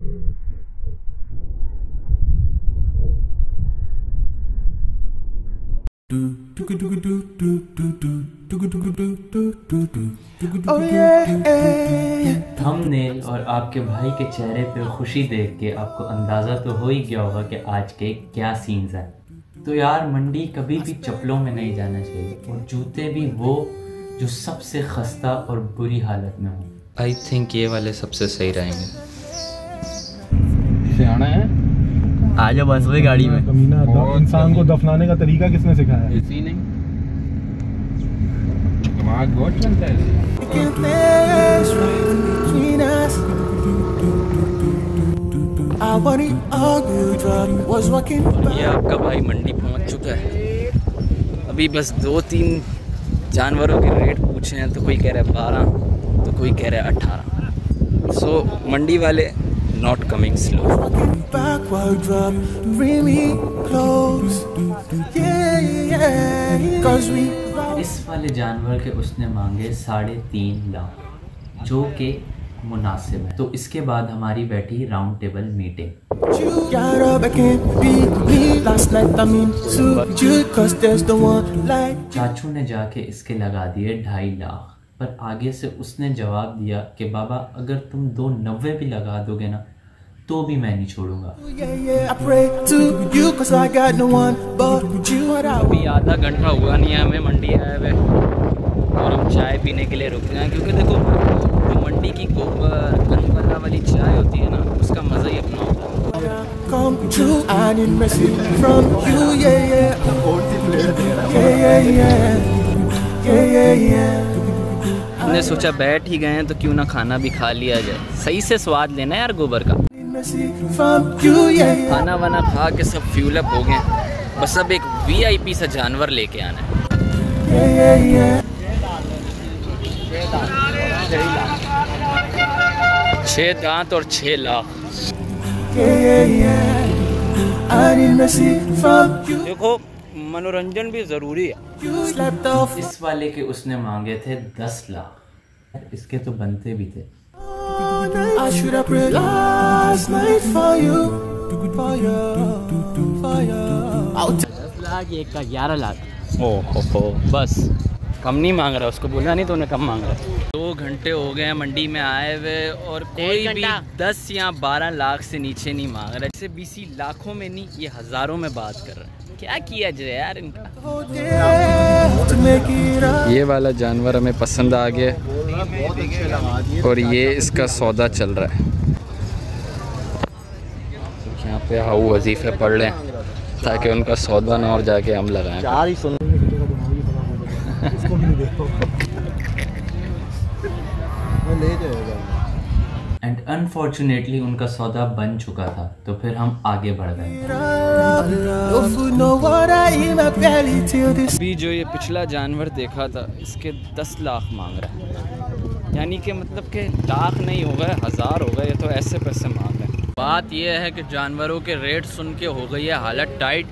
Oh yeah. Thumbnail और आपके भाई के चेहरे पे खुशी देख के आपको अंदाज़ा तो हो ही गया होगा कि आज के क्या सीन्स हैं। तो यार मंडी कभी भी चप्पलों में नहीं जाना चाहिए और जूते भी वो जो सबसे खस्ता और बुरी हालत में हो। आई थिंक ये वाले सबसे सही रहेंगे। सियाना है। आ जाओ बस वही गाड़ी में। इंसान को दफनाने का तरीका किसने सिखाया? इसी नहीं दिमाग बहुत चलता है ये आपका भाई मंडी पहुँच चुका है। अभी बस दो तीन जानवरों के रेट पूछे हैं तो कोई कह रहा है बारह तो कोई कह रहा है अठारह। सो मंडी वाले not coming slow. Walking back while drum really close. Yeah, yeah. Cause we इस वाले जानवर के उसने मांगे साढ़े तीन लाख जो के मुनासिब है तो इसके बाद हमारी बैठी राउंड टेबल मीटिंग चाचू ने जाके इसके लगा दिए ढाई लाख पर आगे से उसने जवाब दिया कि बाबा अगर तुम दो नब्बे भी लगा दोगे ना तो भी मैं नहीं छोड़ूँगा I अभी आधा घंटा हुआ नहीं है हमें मंडी आए हुए और हम चाय पीने के लिए रुक गए हैं क्योंकि देखो जो मंडी की गोबर वाली चाय होती है ना उसका मज़ा ही अपना होता है come true. I need mercy from you, yeah, yeah. Yeah, yeah, yeah. Yeah, yeah, yeah. हमने सोचा बैठ ही गए हैं तो क्यों ना खाना भी खा लिया जाए सही से स्वाद लेना है यार गोबर का. खाना वाना खा के सब फ्यूल अप हो गए बस अब एक वीआईपी सा जानवर लेके आना है. छः दांत और छः लाख. देखो, मनोरंजन भी ज़रूरी है. इस वाले के उसने मांगे थे दस लाख इसके तो बनते भी थे I should have prayed last night for you. For you. For you. I'll दस लाख एक का ग्यारह लाख ओ हो हो बस कम नहीं मांग रहा उसको बोला नहीं तो उन्हें कम मांग रहा दो घंटे हो गए हैं मंडी में आए हुए और कोई भी दस या बारह लाख से नीचे नहीं मांग रहा जैसे बीसी लाखों में नहीं ये हज़ारों में बात कर रहे हैं क्या किया जाए यार इनका. ये वाला जानवर हमें पसंद आ गया और ये इसका सौदा चल रहा है। यहाँ पे हाउ वजीफ़े पढ़ लें ताकि उनका सौदा ना और जाके हम लगाएँ। चार ही सुन इसको भी देखो। ले जाएगा एंड अनफॉर्चुनेटली उनका सौदा बन चुका था। तो फिर हम आगे बढ़ गए. अभी जो ये पिछला जानवर देखा था, इसके दस लाख मांग रहा है। यानी कि मतलब के लाख नहीं हो गए हज़ार हो गए ये तो ऐसे पैसे मांग रहे हैं। बात यह है कि जानवरों के रेट सुन के हो गई है हालत टाइट।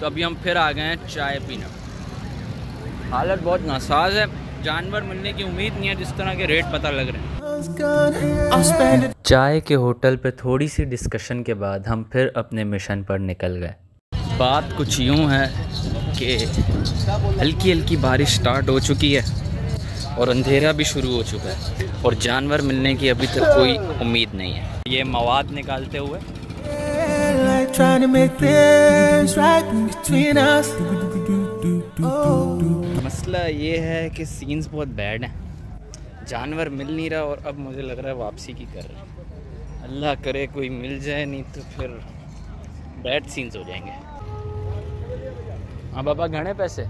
तो अभी हम फिर आ गए हैं चाय पीना। हालत बहुत नासाज है। जानवर मिलने की उम्मीद नहीं है जिस तरह के रेट पता लग रहे हैं. चाय के होटल पे थोड़ी सी डिस्कशन के बाद हम फिर अपने मिशन पर निकल गए बात कुछ यूँ है कि हल्की हल्की बारिश स्टार्ट हो चुकी है और अंधेरा भी शुरू हो चुका है और जानवर मिलने की अभी तक कोई उम्मीद नहीं है ये मवाद निकालते हुए Like trying to make things right between us. Oh. मसला ये है कि सीन्स बहुत बैड हैं। जानवर मिल नहीं रहा और अब मुझे लग रहा है वापसी की कर रहे हैं। अल्लाह करे कोई मिल जाए नहीं तो फिर बैड सीन्स हो जाएँगे। हाँ बाबा घने पैसे?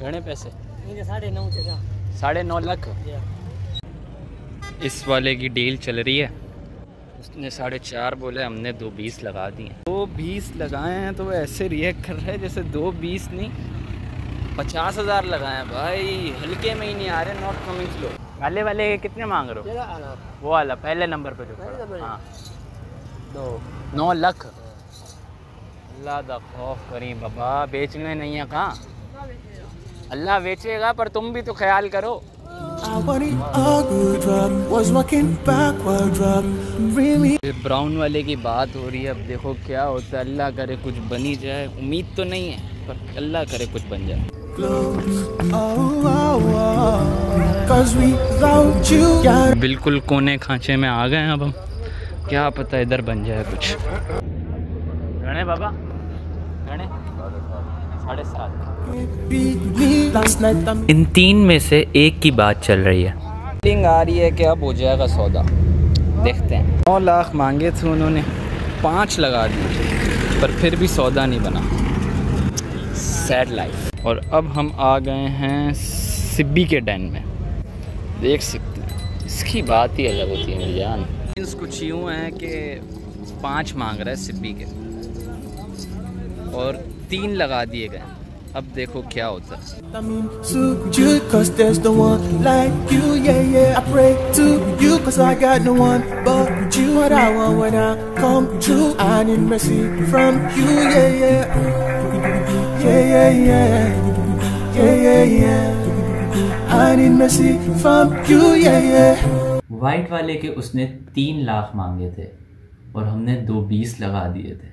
घने पैसे? साढ़े नौ साढ़े नौ लाख? इस वाले की डील चल रही है। उसने साढ़े चार बोले हमने दो बीस लगा दिए। दो बीस लगाए हैं तो वो ऐसे रिएक्ट कर रहे हैं जैसे दो बीस नहीं पचास हज़ार लगाए भाई हल्के में ही नहीं आ रहे नॉट कमिंग स्लो वाले वाले कितने मांग रहे हो? वो वाला पहले नंबर पे जो हाँ। दो। नौ लाख। अल्लाह दा खौफ करी बाबा बेचने नहीं है कहाँ? अल्लाह बेचेगा पर तुम भी तो ख्याल करो। ब्राउन वाले की बात हो रही है अब देखो क्या होता है। अल्लाह करे कुछ बनी जाए उम्मीद तो नहीं है पर अल्लाह करे कुछ बन जाए। Oh, oh, oh. बिल्कुल कोने खांचे में आ गए हैं अब हम। क्या पता इधर बन जाए कुछ। गणे बाबा गणे साढ़े सात। इन तीन में से एक की बात चल रही है। फीलिंग आ रही है कि अब हो जाएगा सौदा। देखते हैं। नौ लाख मांगे थे उन्होंने। पाँच लगा दिए। पर फिर भी सौदा नहीं बना। सैड लाइफ और अब हम आ गए हैं सिब्बी के डैन में। देख सकते हैं। इसकी बात ही अलग होती है मेरी जान। मीन्स कुछ यूँ हैं कि पाँच मांग रहा है सिब्बी के। और तीन लगा दिए गए। अब देखो क्या होता है। वाइट वाले के उसने तीन लाख मांगे थे और हमने दो बीस लगा दिए थे।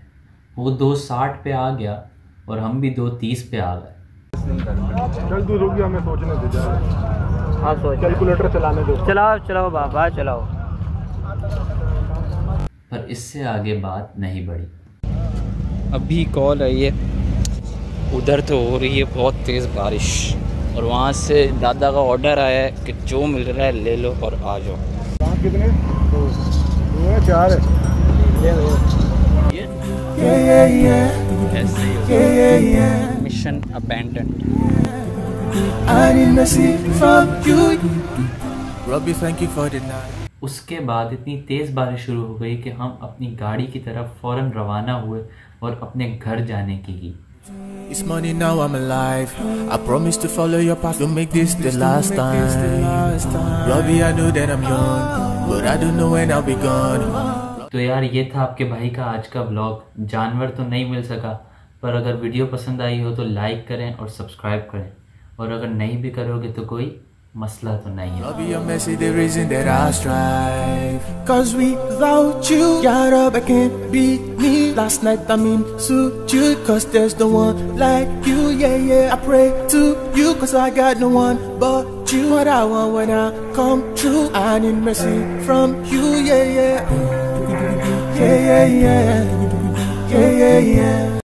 वो दो साठ पे आ गया और हम भी दो तीस पे आ गए। चल तू रुक गया सोचने दे हाँ सोच। कैलकुलेटर चलाने दो। चलाओ चलाओ बाबा चलाओ। पर इससे आगे बात नहीं बढ़ी। अभी कॉल आई है उधर तो हो रही है बहुत तेज़ बारिश। और वहाँ से दादा का ऑर्डर आया है कि जो मिल रहा है ले लो और आ जाओ। कितने? दो दो चार है. Mission abandon. उसके बाद इतनी तेज़ बारिश शुरू हो गई कि हम अपनी गाड़ी की तरफ़ फ़ौरन रवाना हुए और अपने घर जाने की की It's money now, I'm alive. I promise to follow your path, Don't make this the last time. Robbie, I know that I'm young, but I don't know when I'll be gone. तो यार ये था आपके भाई का आज का blog जानवर तो नहीं मिल सका पर अगर वीडियो पसंद आई हो तो लाइक करें और सब्सक्राइब करें और अगर नहीं भी करोगे तो कोई मसला तो नहीं है Robbie, your messy the reason that I strive. Cause without you, got up, I can't beat me. Last night, I mean, suit you, cause there's no one like you, yeah, yeah. I pray to you, cause I got no one but you. What I want when I come true, I need mercy from you, yeah, yeah. Yeah, yeah, yeah. Yeah, yeah, yeah.